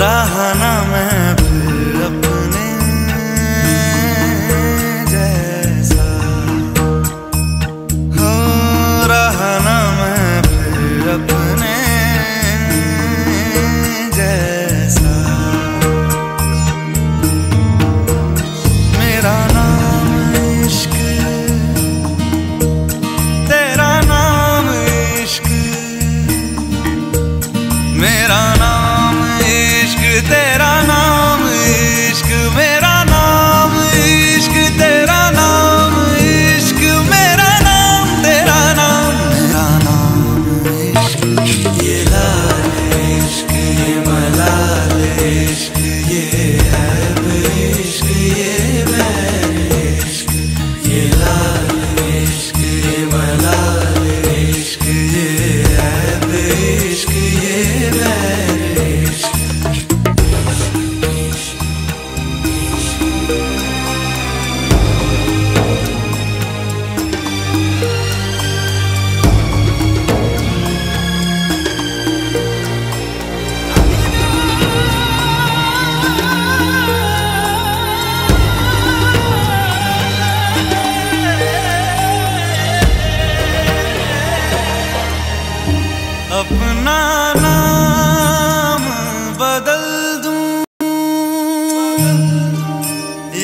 रहा ना मैं इश्क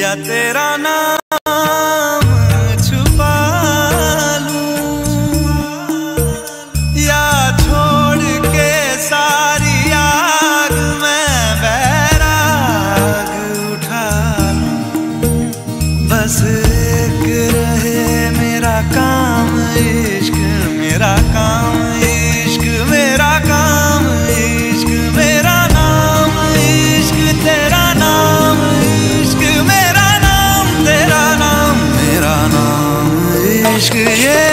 या तेरा इश्क ये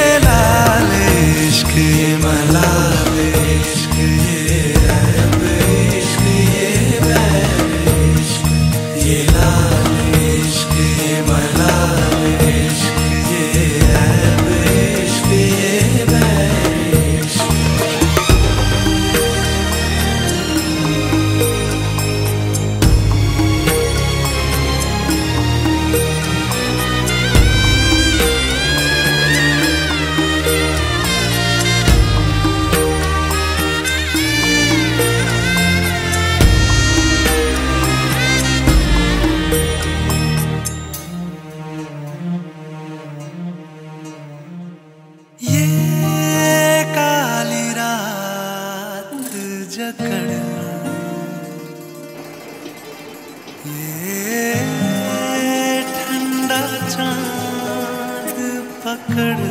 चाँद पकड़।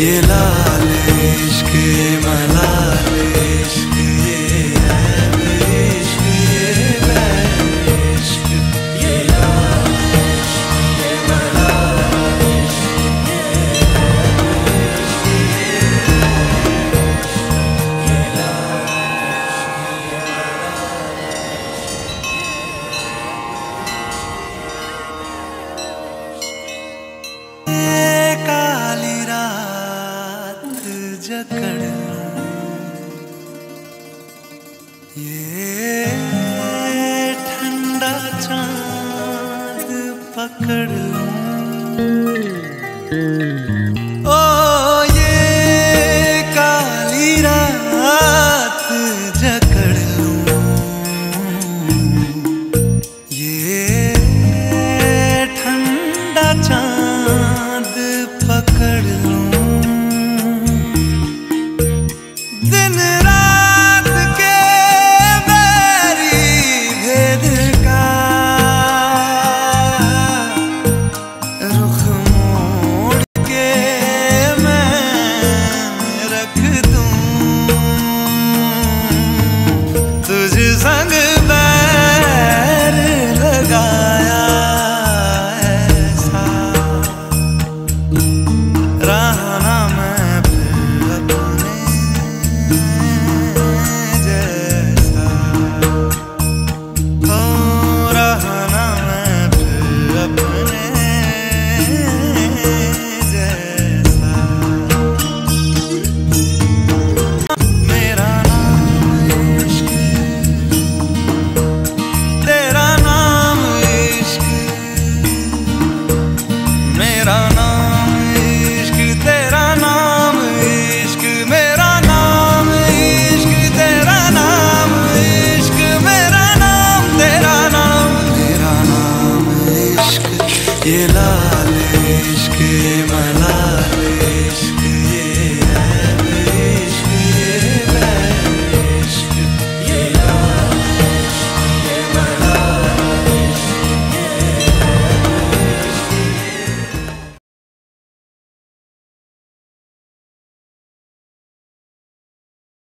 ये लाल इश्क मलाल इश्क। जकड़ रख दूँ। तुझ संग बैर लगाया ऐसा। रहना मैं अपने।